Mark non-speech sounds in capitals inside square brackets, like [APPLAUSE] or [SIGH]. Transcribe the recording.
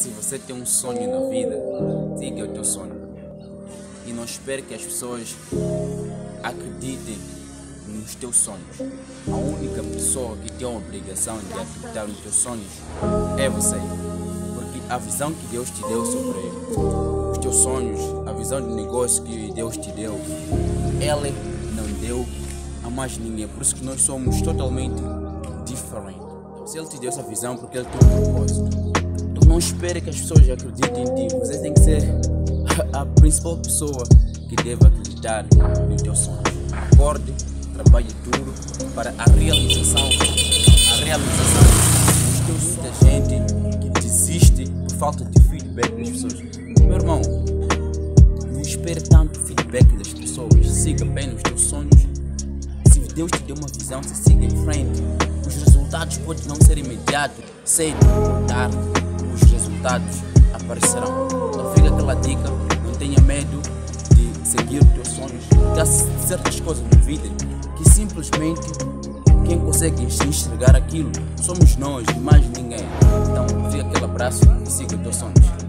Se você tem um sonho na vida, siga o teu sonho. E não espere que as pessoas acreditem nos teus sonhos. A única pessoa que tem a obrigação de acreditar nos teus sonhos é você. Porque a visão que Deus te deu sobre os teus sonhos, a visão de negócio que Deus te deu, Ele não deu a mais ninguém. Por isso que nós somos totalmente diferentes. Se Ele te deu essa visão, porque Ele tem um propósito. Não espere que as pessoas acreditem em ti. Você tem que ser [LAUGHS] a principal pessoa que deve acreditar nos teus sonhos. Acorde, trabalhe duro para a realização. A realização teus muita gente que desiste por falta de feedback das pessoas. Meu irmão, não espere tanto feedback das pessoas. Siga bem os teus sonhos. Se Deus te deu uma visão, você siga em frente. Os resultados podem não ser imediatos, cedo ou tarde. Os resultados aparecerão. Então fica aquela dica, não tenha medo de seguir os teus sonhos. Porque há certas coisas na vida que simplesmente quem consegue enxergar aquilo somos nós e mais ninguém. Então fica aquele abraço e siga os teus sonhos.